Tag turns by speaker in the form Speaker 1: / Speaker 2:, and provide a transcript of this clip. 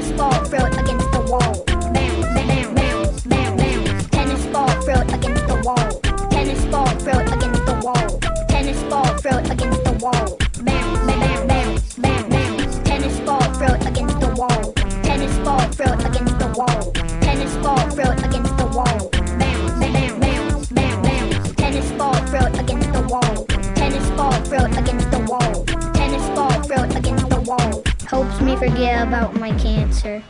Speaker 1: Tennis ball thrown against the wall. Bounce, bounce, bounce, bounce, bounce. Tennis ball thrown against the wall. Tennis ball thrown against the wall. Tennis ball thrown against the wall. Bounce, bounce, bounce, bounce, bounce. Tennis ball thrown against the wall. Tennis ball thrown against the wall. Tennis ball thrown against the wall. Bounce, bounce, bounce, bounce, bounce. Tennis ball thrown against the wall. Tennis ball thrown against the wall. Helps me forget about my cancer.